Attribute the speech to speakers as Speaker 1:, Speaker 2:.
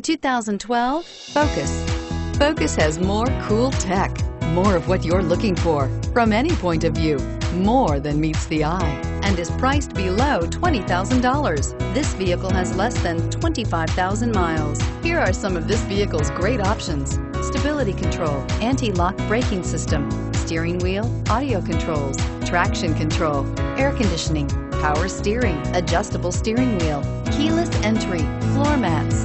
Speaker 1: 2012 Focus. Focus has more cool tech, more of what you're looking for from any point of view, more than meets the eye, and is priced below $20,000. This vehicle has less than 25,000 miles. Here are some of this vehicle's great options. Stability control, anti-lock braking system, steering wheel, audio controls, traction control, air conditioning, power steering, adjustable steering wheel, keyless entry, floor mats,